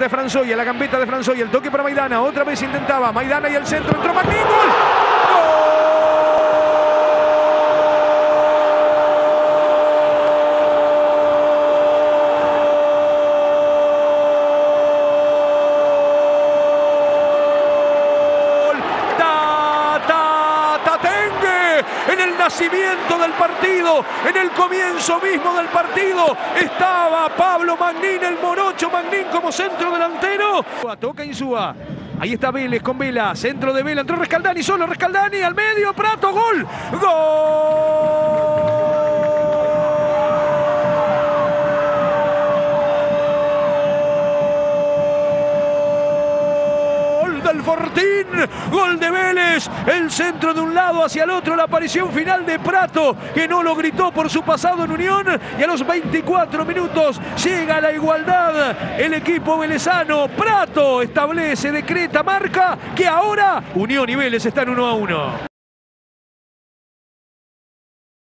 de Franzoya, la gambeta de Franzoya, el toque para Maidana, otra vez intentaba, Maidana y el centro, entró ¡gol! En el nacimiento del partido, en el comienzo mismo del partido, estaba Pablo Magnín, el morocho Magnín como centro delantero. Toca Insúa. Ahí está Vélez con Vela, centro de Vela, entró Rescaldani, solo Rescaldani, al medio, Prato, gol, gol. Del Fortín. Gol de Vélez. El centro de un lado hacia el otro. La aparición final de Prato, que no lo gritó por su pasado en Unión. Y a los 24 minutos llega la igualdad. El equipo velezano. Prato establece, decreta, marca que ahora Unión y Vélez están uno a uno.